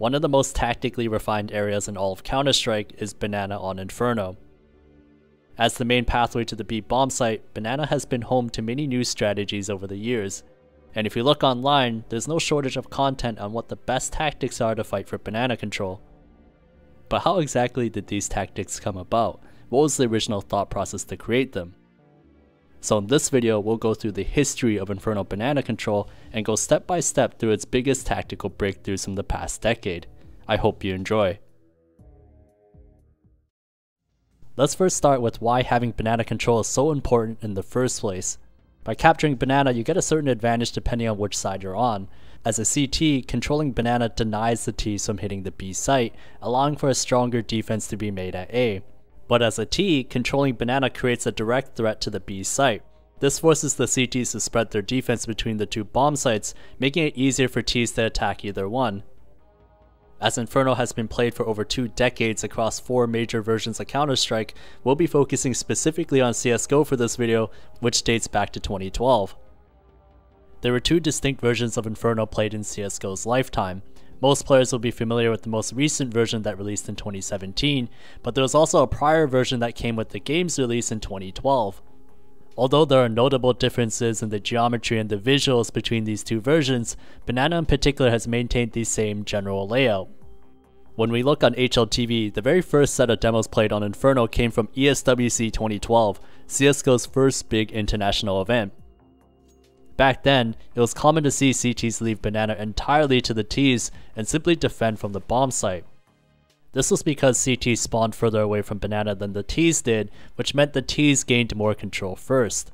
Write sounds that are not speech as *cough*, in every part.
One of the most tactically refined areas in all of Counter-Strike is Banana on Inferno. As the main pathway to the B bomb site, Banana has been home to many new strategies over the years. And if you look online, there's no shortage of content on what the best tactics are to fight for banana control. But how exactly did these tactics come about? What was the original thought process to create them? So in this video, we'll go through the history of Inferno Banana Control and go step by step through its biggest tactical breakthroughs from the past decade. I hope you enjoy. Let's first start with why having banana control is so important in the first place. By capturing banana, you get a certain advantage depending on which side you're on. As a CT, controlling banana denies the T's from hitting the B site, allowing for a stronger defense to be made at A. But as a T, controlling banana creates a direct threat to the B site. This forces the CTs to spread their defense between the two bomb sites, making it easier for Ts to attack either one. As Inferno has been played for over two decades across four major versions of Counter-Strike, we'll be focusing specifically on CSGO for this video, which dates back to 2012. There were two distinct versions of Inferno played in CSGO's lifetime, most players will be familiar with the most recent version that released in 2017, but there was also a prior version that came with the game's release in 2012. Although there are notable differences in the geometry and the visuals between these two versions, Banana in particular has maintained the same general layout. When we look on HLTV, the very first set of demos played on Inferno came from ESWC 2012, CSGO's first big international event. Back then, it was common to see CTs leave Banana entirely to the Ts and simply defend from the bomb site. This was because CTs spawned further away from Banana than the Ts did, which meant the Ts gained more control first.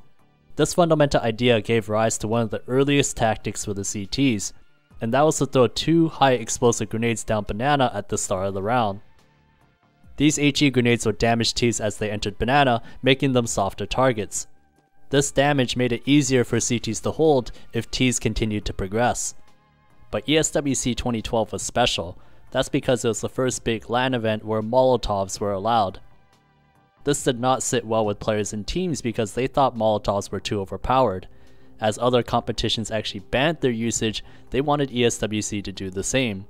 This fundamental idea gave rise to one of the earliest tactics for the CTs, and that was to throw two high explosive grenades down Banana at the start of the round. These HE grenades would damage Ts as they entered Banana, making them softer targets. This damage made it easier for CTs to hold if Ts continued to progress. But ESWC 2012 was special, that's because it was the first big LAN event where Molotovs were allowed. This did not sit well with players and teams because they thought Molotovs were too overpowered. As other competitions actually banned their usage, they wanted ESWC to do the same.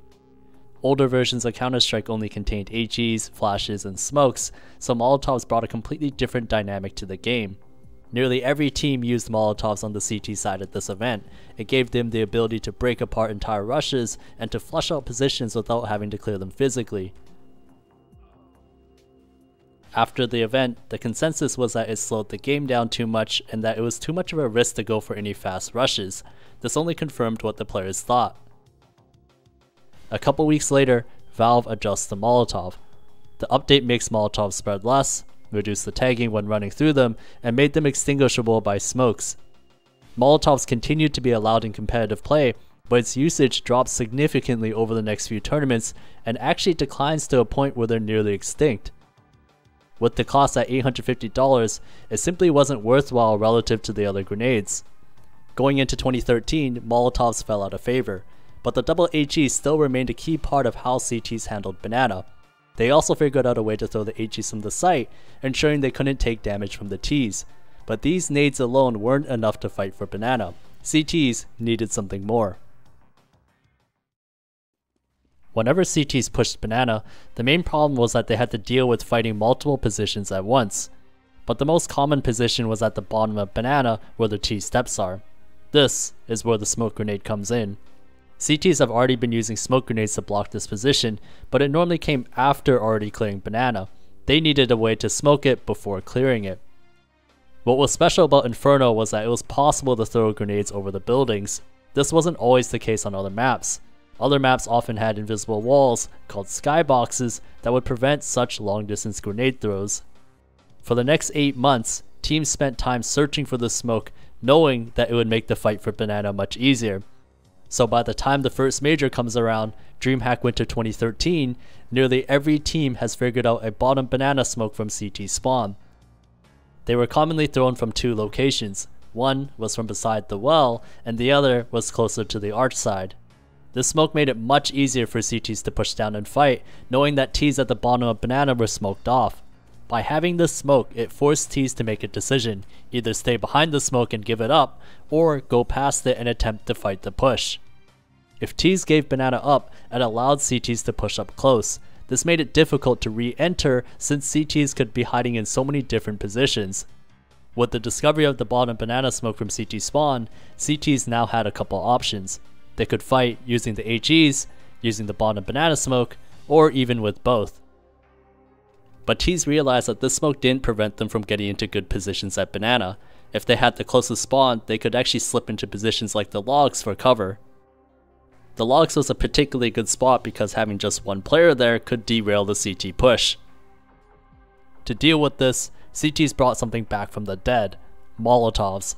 Older versions of Counter-Strike only contained HEs, flashes, and smokes, so Molotovs brought a completely different dynamic to the game. Nearly every team used Molotovs on the CT side at this event. It gave them the ability to break apart entire rushes and to flush out positions without having to clear them physically. After the event, the consensus was that it slowed the game down too much and that it was too much of a risk to go for any fast rushes. This only confirmed what the players thought. A couple weeks later, Valve adjusts the Molotov. The update makes Molotov spread less, reduced the tagging when running through them, and made them extinguishable by smokes. Molotovs continued to be allowed in competitive play, but its usage dropped significantly over the next few tournaments and actually declines to a point where they're nearly extinct. With the cost at $850, it simply wasn't worthwhile relative to the other grenades. Going into 2013, Molotovs fell out of favor, but the double HE still remained a key part of how CTs handled Banana. They also figured out a way to throw the HEs from the site, ensuring they couldn't take damage from the Ts. But these nades alone weren't enough to fight for Banana. CTs needed something more. Whenever CTs pushed Banana, the main problem was that they had to deal with fighting multiple positions at once. But the most common position was at the bottom of Banana where the T steps are. This is where the smoke grenade comes in. CTs have already been using smoke grenades to block this position, but it normally came after already clearing banana. They needed a way to smoke it before clearing it. What was special about Inferno was that it was possible to throw grenades over the buildings. This wasn't always the case on other maps. Other maps often had invisible walls, called skyboxes, that would prevent such long distance grenade throws. For the next 8 months, teams spent time searching for the smoke, knowing that it would make the fight for Banana much easier. So by the time the first major comes around, DreamHack Winter 2013, nearly every team has figured out a bottom banana smoke from CT spawn. They were commonly thrown from two locations. One was from beside the well, and the other was closer to the arch side. This smoke made it much easier for CTs to push down and fight, knowing that Ts at the bottom of banana were smoked off. By having the smoke, it forced Ts to make a decision, either stay behind the smoke and give it up, or go past it and attempt to fight the push. If Ts gave Banana up, it allowed CTs to push up close. This made it difficult to re-enter since CTs could be hiding in so many different positions. With the discovery of the bottom banana smoke from CT spawn, CTs now had a couple options. They could fight using the HEs, using the bottom banana smoke, or even with both. But Ts realized that this smoke didn't prevent them from getting into good positions at banana. If they had the closest spawn, they could actually slip into positions like the logs for cover. The logs was a particularly good spot because having just one player there could derail the CT push. To deal with this, CTs brought something back from the dead, Molotovs.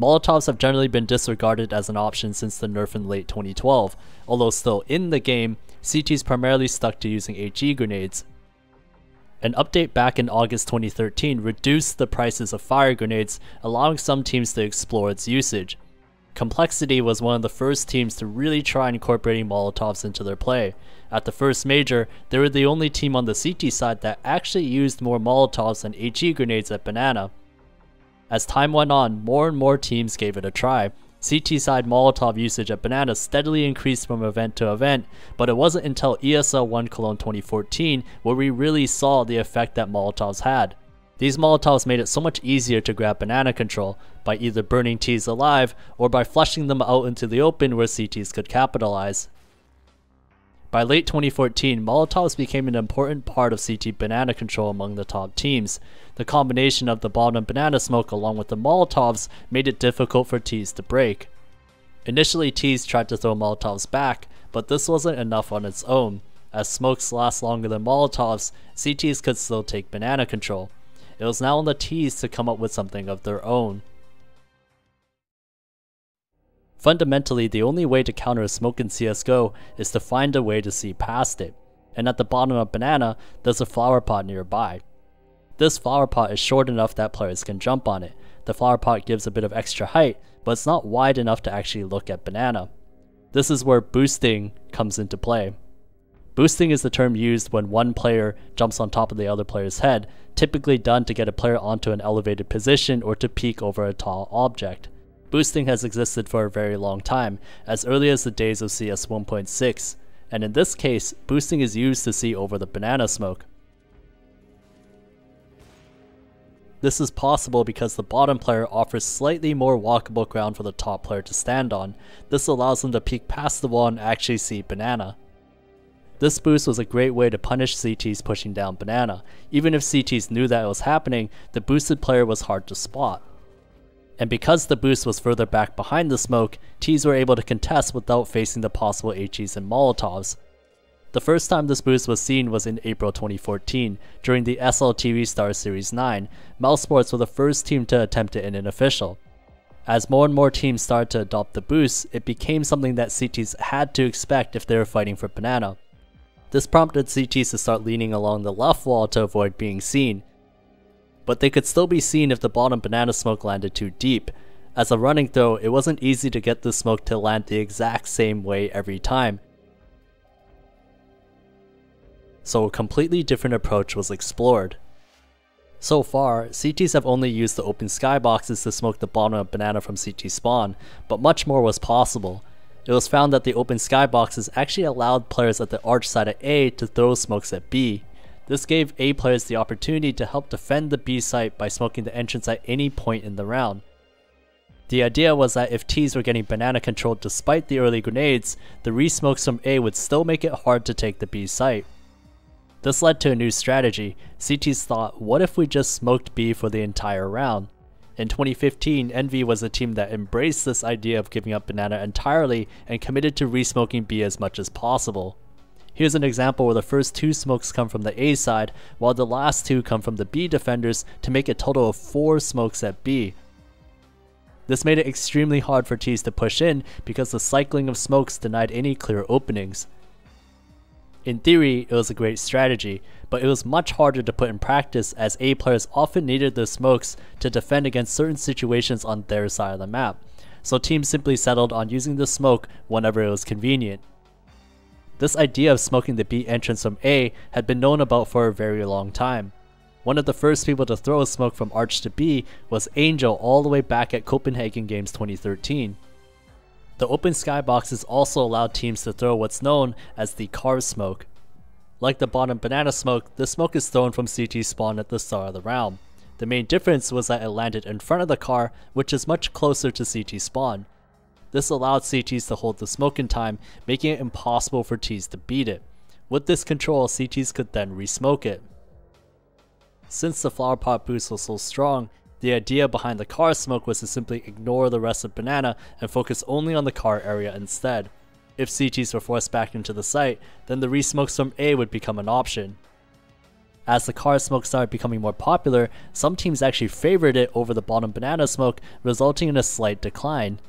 Molotovs have generally been disregarded as an option since the nerf in late 2012, although still in the game, CTs primarily stuck to using HE grenades. An update back in August 2013 reduced the prices of fire grenades, allowing some teams to explore its usage. Complexity was one of the first teams to really try incorporating Molotovs into their play. At the first major, they were the only team on the CT side that actually used more Molotovs than HE grenades at Banana. As time went on, more and more teams gave it a try. CT side Molotov usage at Banana steadily increased from event to event, but it wasn't until ESL 1 Cologne 2014 where we really saw the effect that Molotovs had. These Molotovs made it so much easier to grab banana control, by either burning Ts alive or by flushing them out into the open where CTs could capitalize. By late 2014, Molotovs became an important part of CT banana control among the top teams. The combination of the bottom banana smoke along with the Molotovs made it difficult for Ts to break. Initially Ts tried to throw Molotovs back, but this wasn't enough on its own. As smokes last longer than Molotovs, CTs could still take banana control. It was now on the T's to come up with something of their own. Fundamentally, the only way to counter a smoke in CSGO is to find a way to see past it, and at the bottom of Banana, there's a flower pot nearby. This flower pot is short enough that players can jump on it. The flower pot gives a bit of extra height, but it's not wide enough to actually look at Banana. This is where boosting comes into play. Boosting is the term used when one player jumps on top of the other player's head, typically done to get a player onto an elevated position or to peek over a tall object. Boosting has existed for a very long time, as early as the days of CS 1.6, and in this case, boosting is used to see over the banana smoke. This is possible because the bottom player offers slightly more walkable ground for the top player to stand on. This allows them to peek past the wall and actually see banana. This boost was a great way to punish CTs pushing down Banana. Even if CTs knew that it was happening, the boosted player was hard to spot. And because the boost was further back behind the smoke, Ts were able to contest without facing the possible HEs and Molotovs. The first time this boost was seen was in April 2014, during the SLTV Star Series 9. Mousesports were the first team to attempt it in an official. As more and more teams started to adopt the boost, it became something that CTs had to expect if they were fighting for Banana. This prompted CTs to start leaning along the left wall to avoid being seen. But they could still be seen if the bottom banana smoke landed too deep. As a running throw, it wasn't easy to get the smoke to land the exact same way every time. So a completely different approach was explored. So far, CTs have only used the open skyboxes to smoke the bottom of banana from CT spawn, but much more was possible. It was found that the open skyboxes actually allowed players at the arch side at A to throw smokes at B. This gave A players the opportunity to help defend the B site by smoking the entrance at any point in the round. The idea was that if Ts were getting banana controlled despite the early grenades, the resmokes from A would still make it hard to take the B site. This led to a new strategy. CTs thought, what if we just smoked B for the entire round? In 2015, Envy was a team that embraced this idea of giving up Banana entirely and committed to resmoking B as much as possible. Here's an example where the first two smokes come from the A side, while the last two come from the B defenders to make a total of 4 smokes at B. This made it extremely hard for Ts to push in because the cycling of smokes denied any clear openings. In theory, it was a great strategy, but it was much harder to put in practice as A players often needed the smokes to defend against certain situations on their side of the map, so teams simply settled on using the smoke whenever it was convenient. This idea of smoking the B entrance from A had been known about for a very long time. One of the first people to throw smoke from Arch to B was Angel all the way back at Copenhagen Games 2013. The open skyboxes also allowed teams to throw what's known as the car smoke. Like the bottom banana smoke, the smoke is thrown from CT spawn at the start of the round. The main difference was that it landed in front of the car, which is much closer to CT spawn. This allowed CTs to hold the smoke in time, making it impossible for Ts to beat it. With this control, CTs could then resmoke it. Since the flower pot boost was so strong, the idea behind the car smoke was to simply ignore the rest of Banana and focus only on the car area instead. If CTs were forced back into the site, then the resmokes from A would become an option. As the car smoke started becoming more popular, some teams actually favored it over the bottom banana smoke, resulting in a slight decline.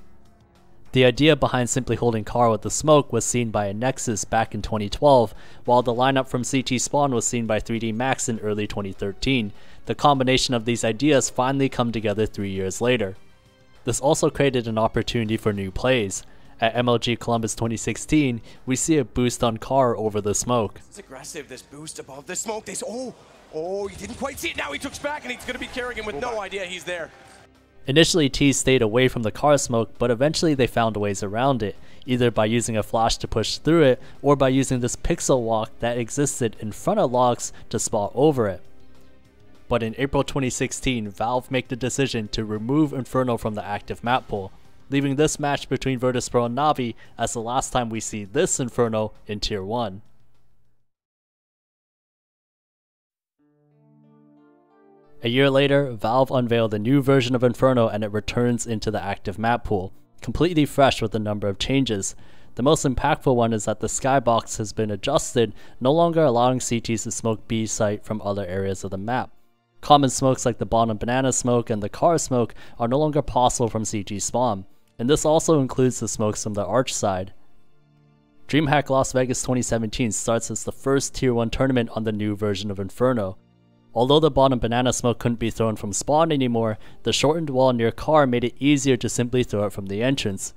The idea behind simply holding car with the smoke was seen by a Nexus back in 2012, while the lineup from CT Spawn was seen by 3D Max in early 2013. The combination of these ideas finally come together three years later. This also created an opportunity for new plays. At MLG Columbus 2016, we see a boost on car over the smoke. It's aggressive, this boost above the smoke. This, oh, oh, he didn't quite see it. Now he took back and he's going to be carrying him with no idea he's there. Initially, T stayed away from the car smoke, but eventually they found ways around it, either by using a flash to push through it, or by using this pixel walk that existed in front of logs to spot over it. But in April 2016, Valve made the decision to remove Inferno from the active map pool, leaving this match between Virtus Pro and Navi as the last time we see this Inferno in Tier 1. A year later, Valve unveiled a new version of Inferno and it returns into the active map pool, completely fresh with a number of changes. The most impactful one is that the skybox has been adjusted, no longer allowing CTs to smoke B site from other areas of the map. Common smokes like the bottom banana smoke and the car smoke are no longer possible from CT spawn, and this also includes the smokes from the arch side. DreamHack Las Vegas 2017 starts as the first Tier 1 tournament on the new version of Inferno, Although the bottom banana smoke couldn't be thrown from spawn anymore, the shortened wall near car made it easier to simply throw it from the entrance.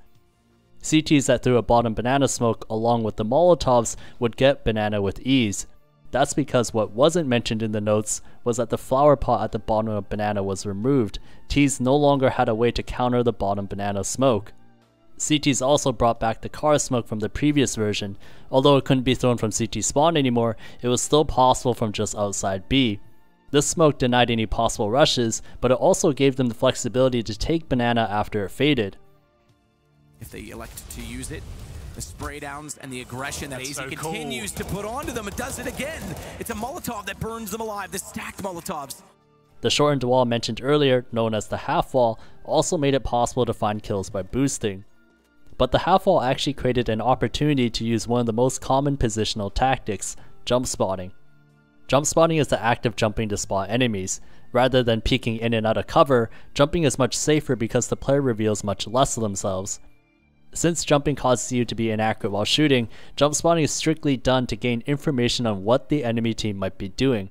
CTs that threw a bottom banana smoke along with the molotovs would get banana with ease. That's because what wasn't mentioned in the notes was that the flower pot at the bottom of banana was removed. Ts no longer had a way to counter the bottom banana smoke. CTs also brought back the car smoke from the previous version. Although it couldn't be thrown from CT spawn anymore, it was still possible from just outside B. This smoke denied any possible rushes, but it also gave them the flexibility to take Banana after it faded. If they elect to use it, the spray downs and the aggression that That's so continues cool. to put onto them, it does it again. It's a Molotov that burns them alive, the stacked Molotovs. The shortened wall mentioned earlier, known as the half wall, also made it possible to find kills by boosting. But the half wall actually created an opportunity to use one of the most common positional tactics, jump spotting. Jump spotting is the act of jumping to spot enemies. Rather than peeking in and out of cover, jumping is much safer because the player reveals much less of themselves. Since jumping causes you to be inaccurate while shooting, jump spotting is strictly done to gain information on what the enemy team might be doing.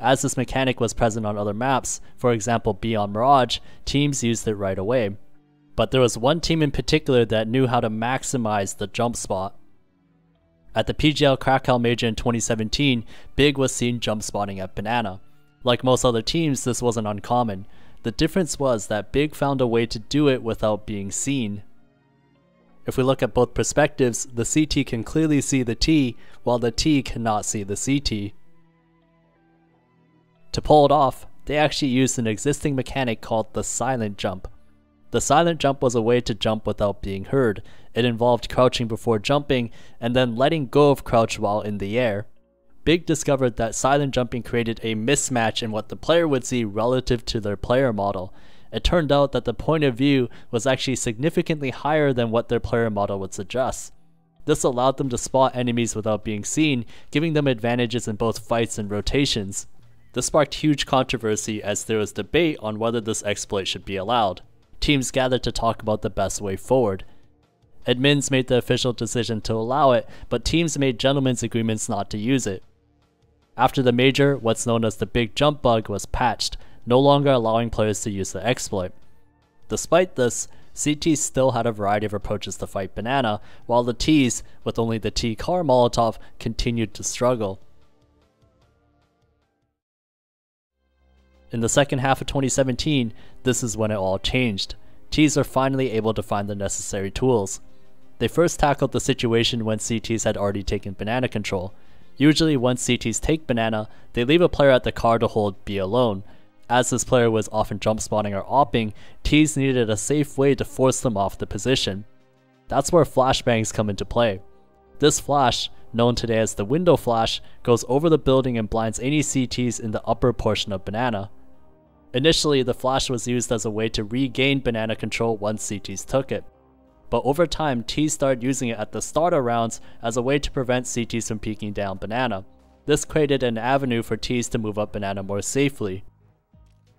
As this mechanic was present on other maps, for example Beyond Mirage, teams used it right away. But there was one team in particular that knew how to maximize the jump spot. At the PGL Krakow Major in 2017, Big was seen jump spotting at Banana. Like most other teams, this wasn't uncommon. The difference was that Big found a way to do it without being seen. If we look at both perspectives, the CT can clearly see the T, while the T cannot see the CT. To pull it off, they actually used an existing mechanic called the silent jump. The silent jump was a way to jump without being heard. It involved crouching before jumping and then letting go of crouch while in the air. Big discovered that silent jumping created a mismatch in what the player would see relative to their player model. It turned out that the point of view was actually significantly higher than what their player model would suggest. This allowed them to spot enemies without being seen, giving them advantages in both fights and rotations. This sparked huge controversy as there was debate on whether this exploit should be allowed teams gathered to talk about the best way forward. Admins made the official decision to allow it, but teams made gentlemen's agreements not to use it. After the major, what's known as the Big Jump bug was patched, no longer allowing players to use the exploit. Despite this, CT still had a variety of approaches to fight Banana, while the Ts, with only the T car Molotov, continued to struggle. In the second half of 2017, this is when it all changed. Ts are finally able to find the necessary tools. They first tackled the situation when CTs had already taken banana control. Usually once CTs take banana, they leave a player at the car to hold B alone. As this player was often jump spawning or AWPing, Ts needed a safe way to force them off the position. That's where flashbangs come into play. This flash, known today as the window flash, goes over the building and blinds any CTs in the upper portion of Banana. Initially, the flash was used as a way to regain Banana control once CTs took it. But over time, T started using it at the starter rounds as a way to prevent CTs from peeking down Banana. This created an avenue for Ts to move up Banana more safely.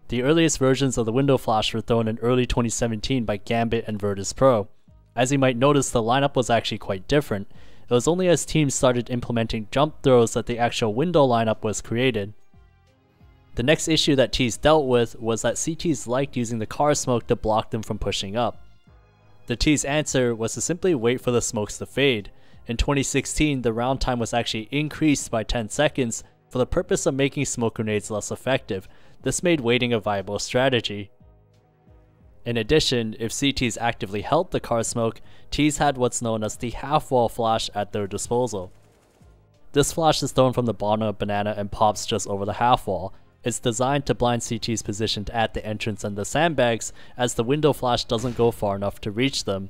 The earliest versions of the window flash were thrown in early 2017 by Gambit and Virtus Pro. As you might notice, the lineup was actually quite different. It was only as teams started implementing jump throws that the actual window lineup was created. The next issue that Ts dealt with was that CTs liked using the car smoke to block them from pushing up. The T's answer was to simply wait for the smokes to fade. In 2016, the round time was actually increased by 10 seconds for the purpose of making smoke grenades less effective. This made waiting a viable strategy. In addition, if CTs actively held the car smoke, Ts had what's known as the half-wall flash at their disposal. This flash is thrown from the bottom of a Banana and pops just over the half-wall. It's designed to blind CTs positioned at the entrance and the sandbags, as the window flash doesn't go far enough to reach them.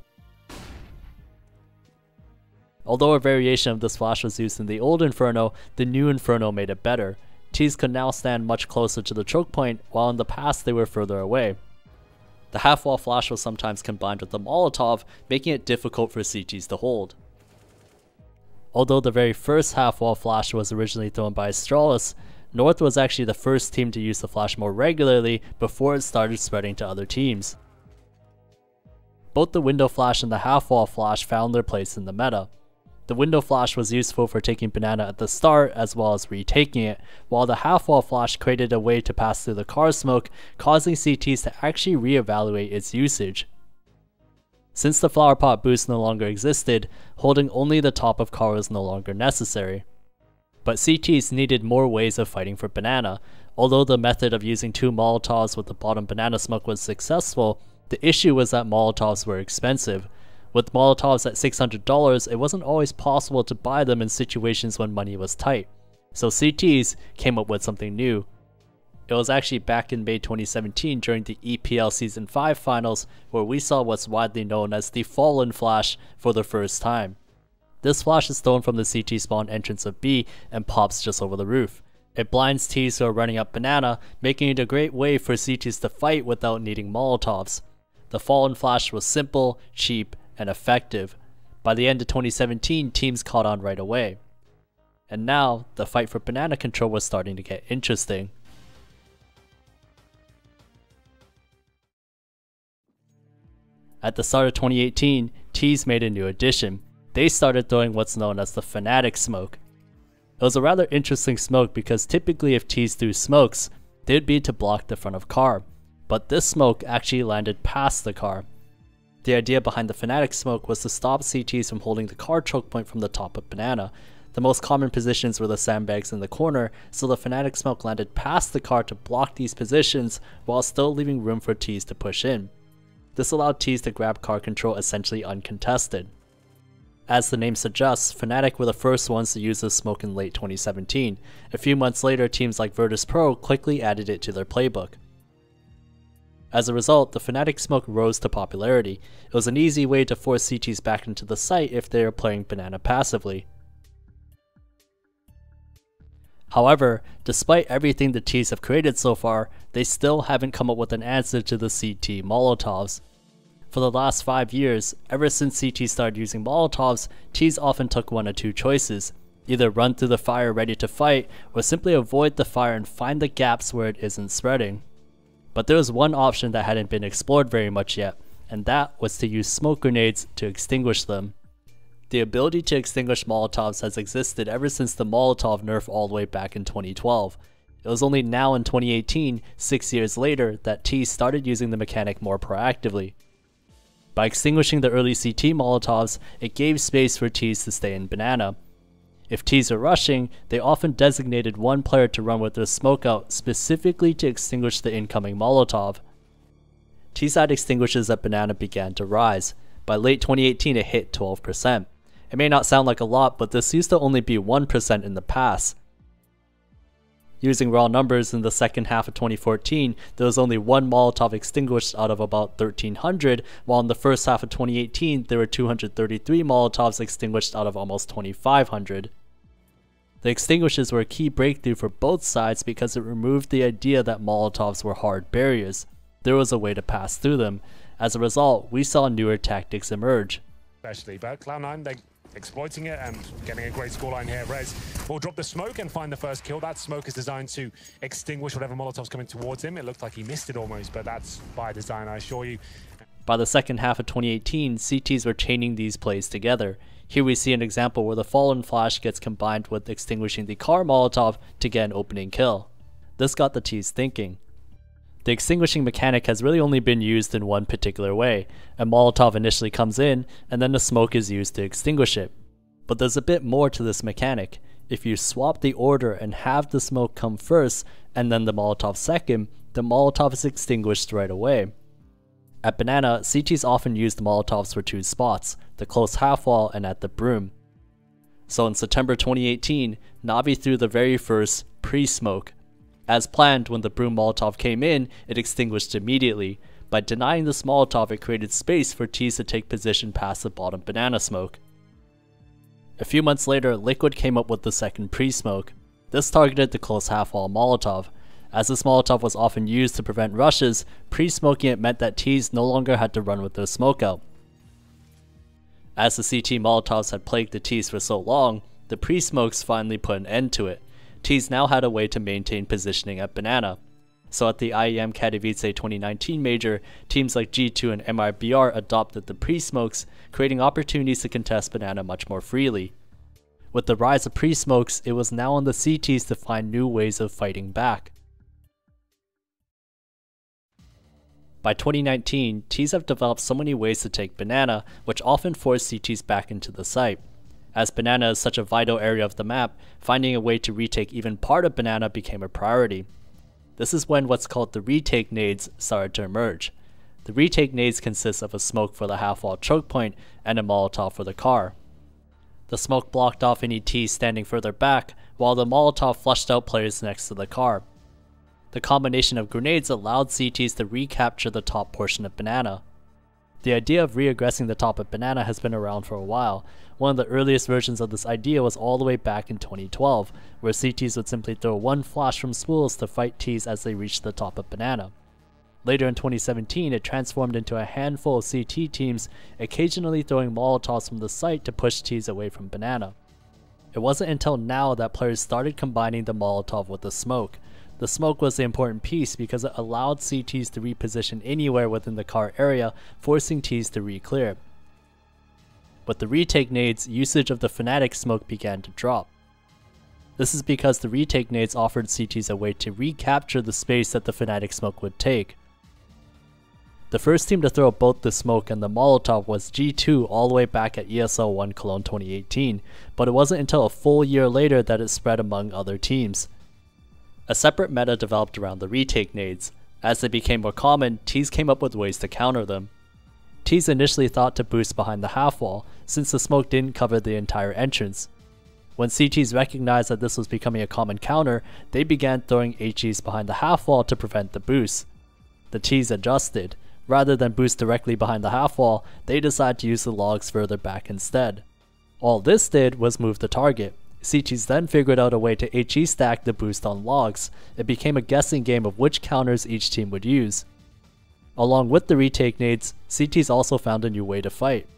Although a variation of this flash was used in the old Inferno, the new Inferno made it better. Ts could now stand much closer to the choke point, while in the past they were further away. The half-wall flash was sometimes combined with the Molotov, making it difficult for CTs to hold. Although the very first half-wall flash was originally thrown by Astralis, North was actually the first team to use the flash more regularly before it started spreading to other teams. Both the window flash and the half-wall flash found their place in the meta. The window flash was useful for taking banana at the start as well as retaking it, while the half-wall flash created a way to pass through the car smoke, causing CTs to actually reevaluate its usage. Since the flower pot boost no longer existed, holding only the top of car was no longer necessary. But CTs needed more ways of fighting for banana. Although the method of using two Molotovs with the bottom banana smoke was successful, the issue was that Molotovs were expensive, with Molotovs at $600, it wasn't always possible to buy them in situations when money was tight. So CTs came up with something new. It was actually back in May 2017 during the EPL Season 5 finals where we saw what's widely known as the Fallen Flash for the first time. This flash is thrown from the CT spawn entrance of B and pops just over the roof. It blinds Ts who are running up Banana, making it a great way for CTs to fight without needing Molotovs. The Fallen Flash was simple, cheap, and effective. By the end of 2017, teams caught on right away. And now, the fight for banana control was starting to get interesting. At the start of 2018, Ts made a new addition. They started throwing what's known as the Fnatic Smoke. It was a rather interesting smoke because typically if Ts threw smokes, they'd be to block the front of car. But this smoke actually landed past the car, the idea behind the Fnatic smoke was to stop CTs from holding the car choke point from the top of Banana. The most common positions were the sandbags in the corner, so the Fnatic smoke landed past the car to block these positions while still leaving room for Ts to push in. This allowed Ts to grab car control essentially uncontested. As the name suggests, Fnatic were the first ones to use this smoke in late 2017. A few months later, teams like Virtus Pro quickly added it to their playbook. As a result, the Fnatic smoke rose to popularity. It was an easy way to force CTs back into the site if they are playing Banana passively. However, despite everything the Ts have created so far, they still haven't come up with an answer to the CT Molotovs. For the last 5 years, ever since CT started using Molotovs, Ts often took one of two choices. Either run through the fire ready to fight, or simply avoid the fire and find the gaps where it isn't spreading. But there was one option that hadn't been explored very much yet, and that was to use smoke grenades to extinguish them. The ability to extinguish Molotovs has existed ever since the Molotov nerf all the way back in 2012. It was only now in 2018, six years later, that T started using the mechanic more proactively. By extinguishing the early CT Molotovs, it gave space for Ts to stay in Banana, if Ts are rushing, they often designated one player to run with their smoke out specifically to extinguish the incoming Molotov. T-side extinguishers at Banana began to rise. By late 2018, it hit 12%. It may not sound like a lot, but this used to only be 1% in the past. Using raw numbers in the second half of 2014, there was only one Molotov extinguished out of about 1,300, while in the first half of 2018, there were 233 Molotovs extinguished out of almost 2,500. The extinguishers were a key breakthrough for both sides because it removed the idea that Molotovs were hard barriers. There was a way to pass through them. As a result, we saw newer tactics emerge. Especially, but Cloud9, they exploiting it and getting a great scoreline here. Rez will drop the smoke and find the first kill. That smoke is designed to extinguish whatever Molotov's coming towards him. It looked like he missed it almost, but that's by design, I assure you. By the second half of 2018, CTs were chaining these plays together. Here we see an example where the fallen flash gets combined with extinguishing the car Molotov to get an opening kill. This got the T's thinking. The extinguishing mechanic has really only been used in one particular way. A Molotov initially comes in, and then the smoke is used to extinguish it. But there's a bit more to this mechanic. If you swap the order and have the smoke come first, and then the Molotov second, the Molotov is extinguished right away. At Banana, CTs often used Molotovs for two spots, the close half wall and at the broom. So in September 2018, Navi threw the very first pre-smoke, as planned, when the broom Molotov came in, it extinguished immediately. By denying this Molotov, it created space for Ts to take position past the bottom banana smoke. A few months later, Liquid came up with the second pre-smoke. This targeted the close half-wall Molotov. As this Molotov was often used to prevent rushes, pre-smoking it meant that Ts no longer had to run with their smoke out. As the CT Molotovs had plagued the Ts for so long, the pre-smokes finally put an end to it. Ts now had a way to maintain positioning at Banana. So at the IEM Katowice 2019 major, teams like G2 and MIBR adopted the pre-smokes, creating opportunities to contest Banana much more freely. With the rise of pre-smokes, it was now on the CTs to find new ways of fighting back. By 2019, Ts have developed so many ways to take Banana, which often force CTs back into the site. As Banana is such a vital area of the map, finding a way to retake even part of Banana became a priority. This is when what's called the retake nades started to emerge. The retake nades consist of a smoke for the half-wall choke point and a Molotov for the car. The smoke blocked off any T standing further back, while the Molotov flushed out players next to the car. The combination of grenades allowed CTs to recapture the top portion of Banana. The idea of reaggressing the top of Banana has been around for a while. One of the earliest versions of this idea was all the way back in 2012, where CTs would simply throw one flash from spools to fight Ts as they reached the top of Banana. Later in 2017, it transformed into a handful of CT teams, occasionally throwing Molotovs from the site to push Ts away from Banana. It wasn't until now that players started combining the Molotov with the smoke, the smoke was the important piece because it allowed CTs to reposition anywhere within the car area, forcing Ts to re-clear. With the retake nades, usage of the Fnatic smoke began to drop. This is because the retake nades offered CTs a way to recapture the space that the Fnatic smoke would take. The first team to throw both the smoke and the Molotov was G2 all the way back at ESL 1 Cologne 2018, but it wasn't until a full year later that it spread among other teams. A separate meta developed around the retake nades. As they became more common, Ts came up with ways to counter them. Ts initially thought to boost behind the half wall, since the smoke didn't cover the entire entrance. When CTs recognized that this was becoming a common counter, they began throwing HEs behind the half wall to prevent the boost. The Ts adjusted. Rather than boost directly behind the half wall, they decided to use the logs further back instead. All this did was move the target, CTs then figured out a way to HE stack the boost on logs. It became a guessing game of which counters each team would use. Along with the retake nades, CTs also found a new way to fight.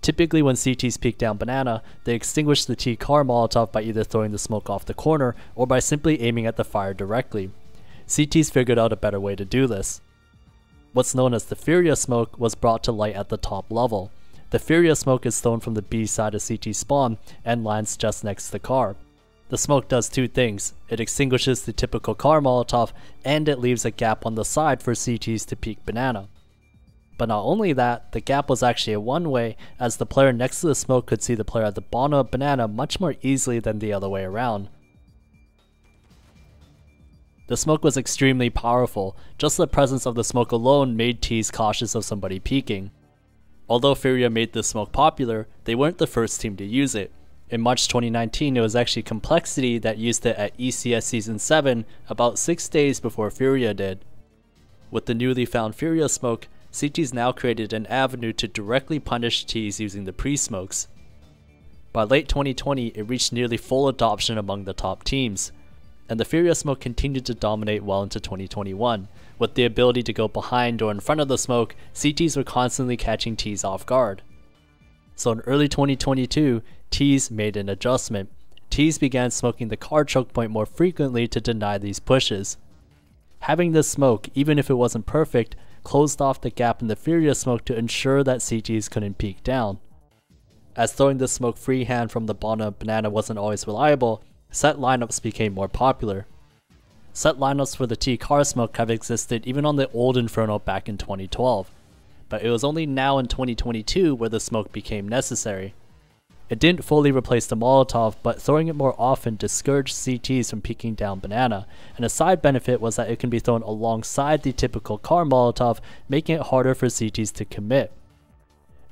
Typically when CTs peek down banana, they extinguish the T car Molotov by either throwing the smoke off the corner or by simply aiming at the fire directly. CTs figured out a better way to do this. What's known as the Furia smoke was brought to light at the top level. The Furia smoke is thrown from the B side of CT spawn and lands just next to the car. The smoke does two things. It extinguishes the typical car Molotov and it leaves a gap on the side for CTs to peek banana. But not only that, the gap was actually a one-way, as the player next to the smoke could see the player at the bottom of banana much more easily than the other way around. The smoke was extremely powerful, just the presence of the smoke alone made Ts cautious of somebody peeking. Although Furia made this smoke popular, they weren't the first team to use it. In March 2019, it was actually Complexity that used it at ECS Season 7 about 6 days before Furia did. With the newly found Furia smoke, CT's now created an avenue to directly punish T's using the pre-smokes. By late 2020, it reached nearly full adoption among the top teams, and the Furia smoke continued to dominate well into 2021. With the ability to go behind or in front of the smoke, CTs were constantly catching T's off guard. So in early 2022, T's made an adjustment. T's began smoking the car choke point more frequently to deny these pushes. Having this smoke, even if it wasn't perfect, closed off the gap in the Furia smoke to ensure that CTs couldn't peek down. As throwing the smoke freehand from the bottom of Banana wasn't always reliable, set lineups became more popular. Set lineups for the T car smoke have existed even on the old Inferno back in 2012, but it was only now in 2022 where the smoke became necessary. It didn't fully replace the Molotov, but throwing it more often discouraged CTs from peeking down Banana, and a side benefit was that it can be thrown alongside the typical car Molotov, making it harder for CTs to commit.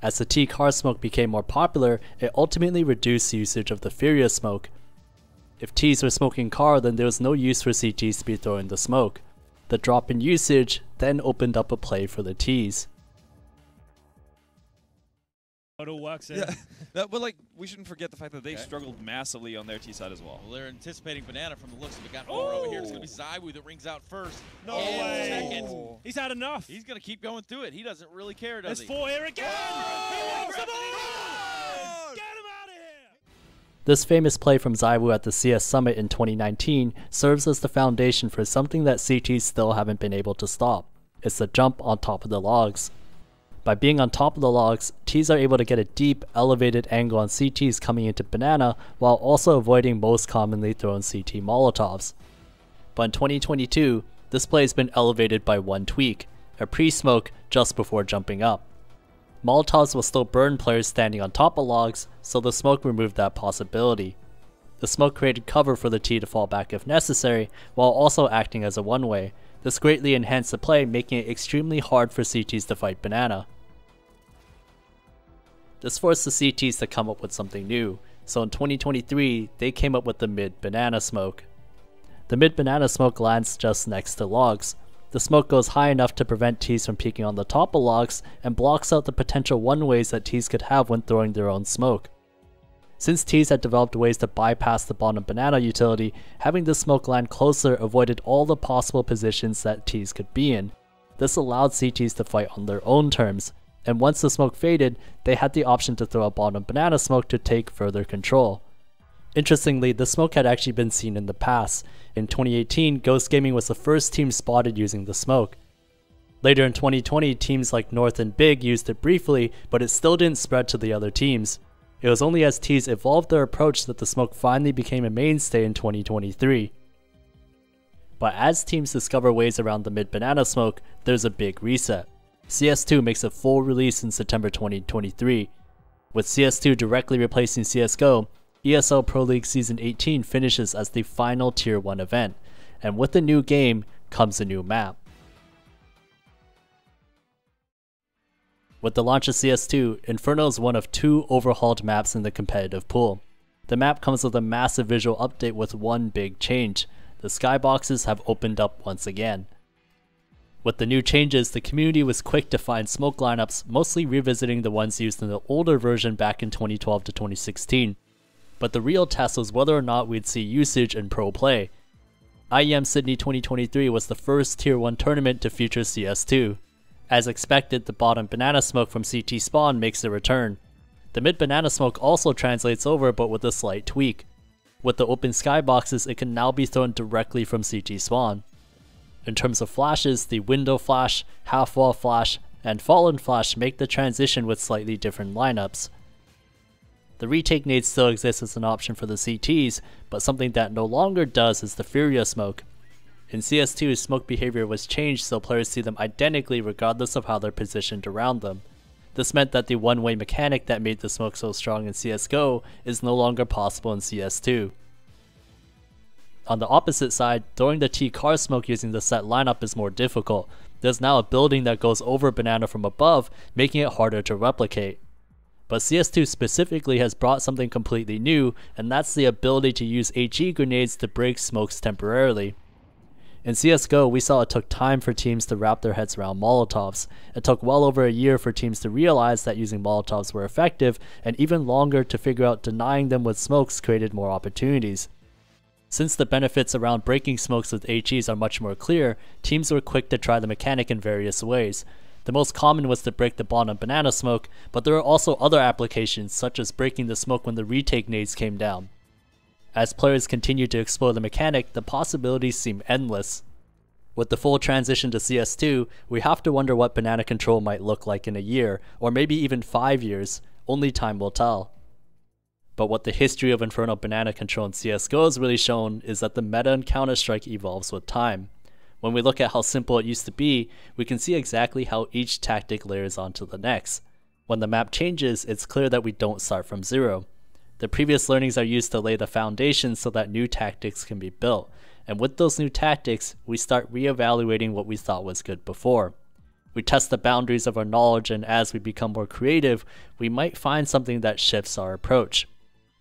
As the T car smoke became more popular, it ultimately reduced usage of the Furia smoke. If Ts were smoking car, then there was no use for CTs to be throwing the smoke. The drop in usage then opened up a play for the Ts. It all in. Yeah, *laughs* that, but like we shouldn't forget the fact that they okay. struggled massively on their T side as well. Well, they're anticipating banana from the looks of it. Got over over here. It's gonna be ZywOo that rings out first. No way. Second. He's had enough. He's gonna keep going through it. He doesn't really care, does There's he? four here again. Oh! Get him out of here. This famous play from ZywOo at the CS Summit in 2019 serves as the foundation for something that CTs still haven't been able to stop. It's the jump on top of the logs. By being on top of the logs, Ts are able to get a deep, elevated angle on CTs coming into Banana while also avoiding most commonly thrown CT Molotovs. But in 2022, this play has been elevated by one tweak, a pre-smoke just before jumping up. Molotovs will still burn players standing on top of logs, so the smoke removed that possibility. The smoke created cover for the T to fall back if necessary, while also acting as a one-way, this greatly enhanced the play, making it extremely hard for CTs to fight Banana. This forced the CTs to come up with something new, so in 2023, they came up with the mid-banana smoke. The mid-banana smoke lands just next to logs. The smoke goes high enough to prevent Ts from peeking on the top of logs and blocks out the potential one-ways that Ts could have when throwing their own smoke. Since Ts had developed ways to bypass the bottom banana utility, having the smoke land closer avoided all the possible positions that Ts could be in. This allowed CTs to fight on their own terms, and once the smoke faded, they had the option to throw a bottom banana smoke to take further control. Interestingly, the smoke had actually been seen in the past. In 2018, Ghost Gaming was the first team spotted using the smoke. Later in 2020, teams like North and Big used it briefly, but it still didn't spread to the other teams. It was only as T's evolved their approach that the smoke finally became a mainstay in 2023. But as teams discover ways around the mid-banana smoke, there's a big reset. CS2 makes a full release in September 2023. With CS2 directly replacing CSGO, ESL Pro League Season 18 finishes as the final Tier 1 event, and with the new game comes a new map. With the launch of CS2, Inferno is one of two overhauled maps in the competitive pool. The map comes with a massive visual update with one big change. The skyboxes have opened up once again. With the new changes, the community was quick to find smoke lineups, mostly revisiting the ones used in the older version back in 2012 to 2016. But the real test was whether or not we'd see usage in pro play. IEM Sydney 2023 was the first Tier 1 tournament to feature CS2. As expected, the bottom banana smoke from CT spawn makes a return. The mid banana smoke also translates over but with a slight tweak. With the open skyboxes, it can now be thrown directly from CT spawn. In terms of flashes, the window flash, half wall flash, and fallen flash make the transition with slightly different lineups. The retake nade still exists as an option for the CTs, but something that no longer does is the Furia smoke. In CS2, smoke behavior was changed so players see them identically regardless of how they're positioned around them. This meant that the one-way mechanic that made the smoke so strong in CSGO is no longer possible in CS2. On the opposite side, throwing the T car smoke using the set lineup is more difficult. There's now a building that goes over Banana from above, making it harder to replicate. But CS2 specifically has brought something completely new, and that's the ability to use HE grenades to break smokes temporarily. In CSGO, we saw it took time for teams to wrap their heads around Molotovs. It took well over a year for teams to realize that using Molotovs were effective, and even longer to figure out denying them with smokes created more opportunities. Since the benefits around breaking smokes with HEs are much more clear, teams were quick to try the mechanic in various ways. The most common was to break the bond bottom banana smoke, but there are also other applications such as breaking the smoke when the retake nades came down. As players continue to explore the mechanic, the possibilities seem endless. With the full transition to CS2, we have to wonder what banana control might look like in a year, or maybe even 5 years, only time will tell. But what the history of Inferno banana control in CSGO has really shown is that the meta in Counter-Strike evolves with time. When we look at how simple it used to be, we can see exactly how each tactic layers onto the next. When the map changes, it's clear that we don't start from zero. The previous learnings are used to lay the foundation so that new tactics can be built, and with those new tactics, we start re-evaluating what we thought was good before. We test the boundaries of our knowledge, and as we become more creative, we might find something that shifts our approach.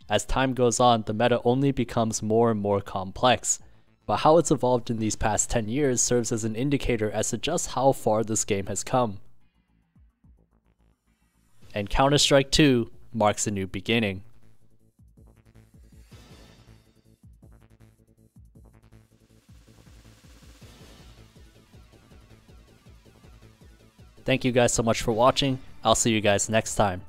As time goes on, the meta only becomes more and more complex but how it's evolved in these past 10 years serves as an indicator as to just how far this game has come. And Counter-Strike 2 marks a new beginning. Thank you guys so much for watching. I'll see you guys next time.